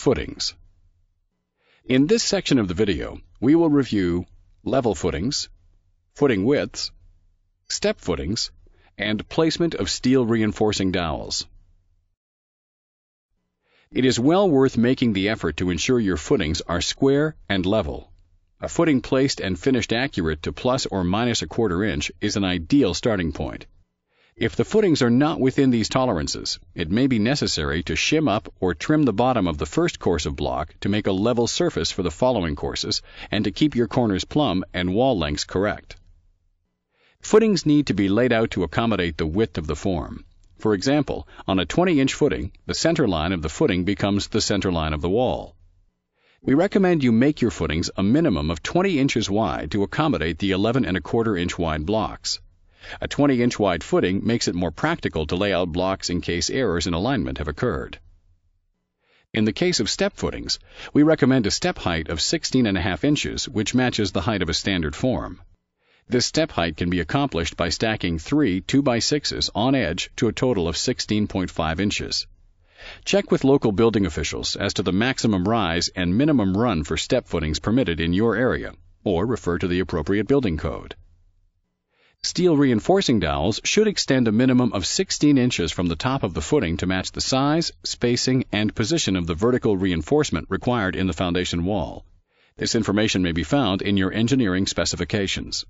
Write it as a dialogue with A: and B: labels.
A: Footings. In this section of the video, we will review level footings, footing widths, step footings, and placement of steel reinforcing dowels. It is well worth making the effort to ensure your footings are square and level. A footing placed and finished accurate to plus or minus a quarter inch is an ideal starting point. If the footings are not within these tolerances, it may be necessary to shim up or trim the bottom of the first course of block to make a level surface for the following courses and to keep your corners plumb and wall lengths correct. Footings need to be laid out to accommodate the width of the form. For example, on a 20 inch footing, the center line of the footing becomes the center line of the wall. We recommend you make your footings a minimum of 20 inches wide to accommodate the 11 and a quarter inch wide blocks. A 20 inch wide footing makes it more practical to lay out blocks in case errors in alignment have occurred. In the case of step footings, we recommend a step height of 16 and a half inches, which matches the height of a standard form. This step height can be accomplished by stacking three 2x6s on edge to a total of 16.5 inches. Check with local building officials as to the maximum rise and minimum run for step footings permitted in your area, or refer to the appropriate building code. Steel reinforcing dowels should extend a minimum of 16 inches from the top of the footing to match the size, spacing, and position of the vertical reinforcement required in the foundation wall. This information may be found in your engineering specifications.